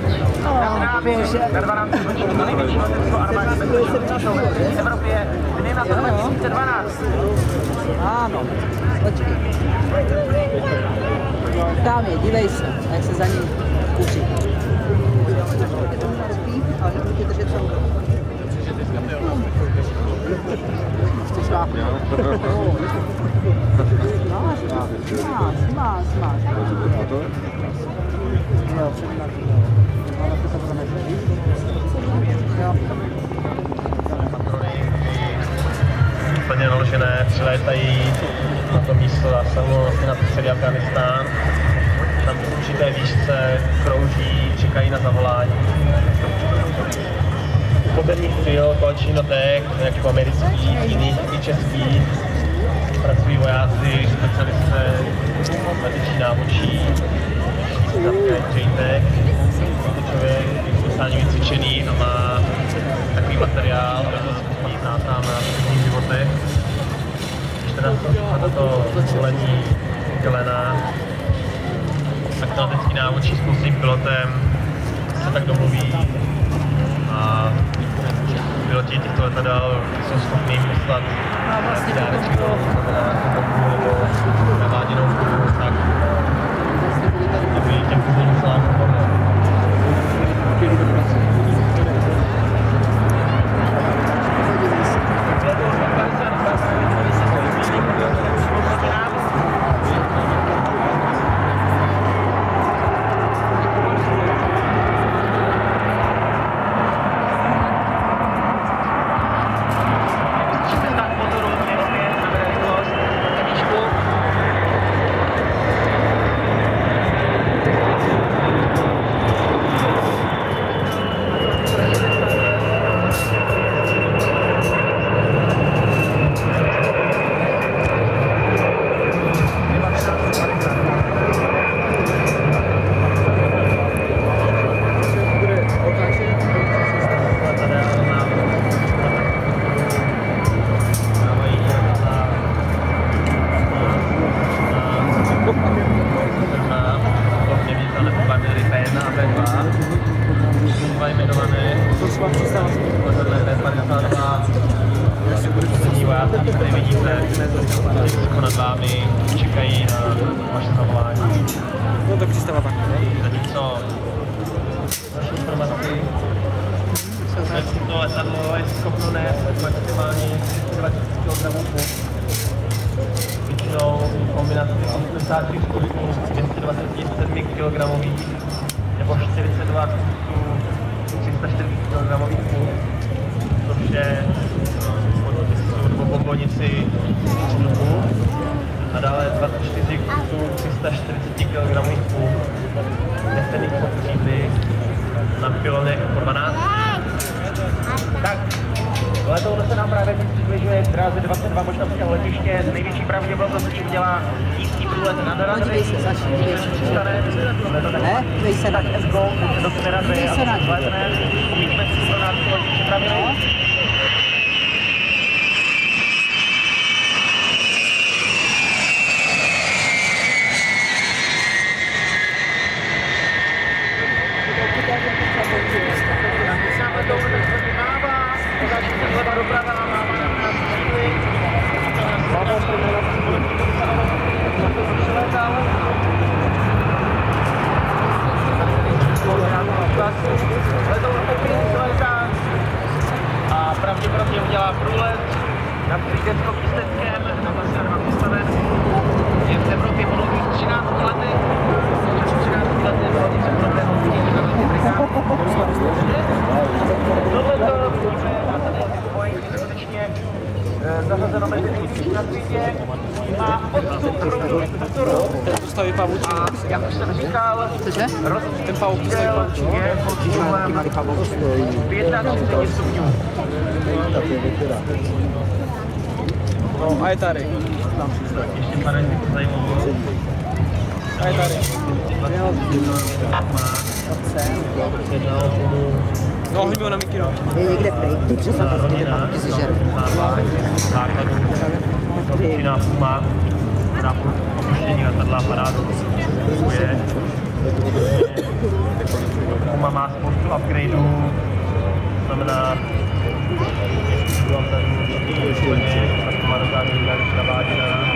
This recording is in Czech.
Právě teď nad námi na 12. ročníku největšího letectvo armádní bezpečnostního v Evropě dny na 2012. Ano, počkej. Tam je, dívej se, jak se za ním kuří. Ale nebudu. Úplně naložené, přilétají na to místo a samozřejmě na celý Afganistán. Tam v určité výšce krouží, čekají na zavolání. Trio, koaliční jednotek, jak jako americký, jiných i český, pracují vojáci, specialisté, leteční námočí. To člověk je vycvičený a má takový materiál, znát nám na svých životech. Když teda na toto školení Helena, tak to letecký námočí s pilotem se tak domluví a piloti těchto letadel jsou schopni poslat do znamená nebo naváděnou tak aby těm nad vámi čekají na vaše zavolání. No to přistává tak. Zatímco naše informaci to letadlo je schopno nést maximálně 20 kg Většinou kombinace 83 kusů 227 kg nebo 42 kusů nestených podkřídly na pilonech po 12. Tak, letoun se nám právě teď přibližuje k dráze 22 možnostného letiště. Z největší pravděpodobností udělá nízký průlet na Daran. Podívej se, začni, dívej se. Přistane. Ne, dívej se na Tak S-Go do a se na ní. vzletne. Uvidíme, co se nám piloti připravili. Když se nám letoun takhle mává, otáčí se zleva doprava, mává nám na cíli. Hlavou první na Na to přiletal. Letoun opět přiletá a pravděpodobně udělá průlet nad Frýdecko-Písteckém, na to se mám postaven. Je v Evropě po dlouhých 13 letech. Před 13 lety bylo něco podobného vidění na velkých brigádách. Tohle to vidíme a tady je ten Boeing skutečně eh, zařazeno mezi nejvíc na světě. Má odstup pro motoru To staví pavučí. a jak už jsem říkal, Cože? Ten pavouk to staví pavučí. je pod úhlem 35 stupňů. No a je tady. Ještě pane zajímavou. A je tady. No, hoď ho na mikinu. Je někde pryč, ty přesně to zbyde, pak ty si žere. Základů, 13 má, na opuštění letadla aparátu, je. Kuma má spoustu upgradeů, to znamená, že tu upgradeů, ještě úplně, a Kuma dokáže být naváděná.